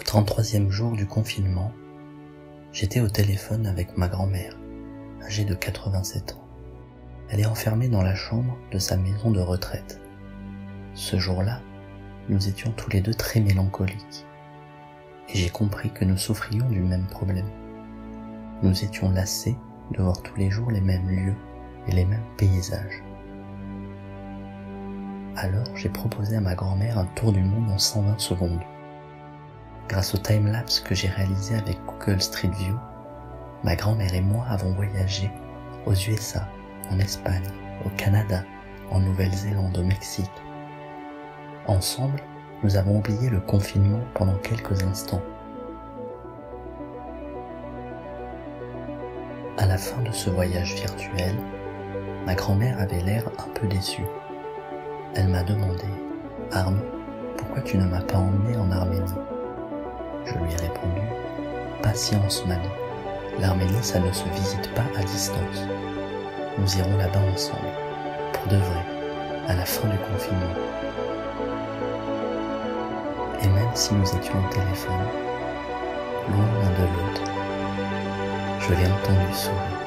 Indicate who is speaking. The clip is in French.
Speaker 1: Au 33e jour du confinement, j'étais au téléphone avec ma grand-mère, âgée de 87 ans. Elle est enfermée dans la chambre de sa maison de retraite. Ce jour-là, nous étions tous les deux très mélancoliques. Et j'ai compris que nous souffrions du même problème. Nous étions lassés de voir tous les jours les mêmes lieux et les mêmes paysages. Alors j'ai proposé à ma grand-mère un tour du monde en 120 secondes. Grâce au timelapse que j'ai réalisé avec Google Street View, ma grand-mère et moi avons voyagé aux USA, en Espagne, au Canada, en Nouvelle-Zélande, au Mexique. Ensemble, nous avons oublié le confinement pendant quelques instants. À la fin de ce voyage virtuel, ma grand-mère avait l'air un peu déçue. Elle m'a demandé, Arnaud, pourquoi tu ne m'as pas emmené en Arménie? Je lui ai répondu, patience mamie, l'Arménie ça ne se visite pas à distance. Nous irons là-bas ensemble, pour de vrai, à la fin du confinement. Et même si nous étions au téléphone, loin l'un de l'autre, je l'ai entendu sourire.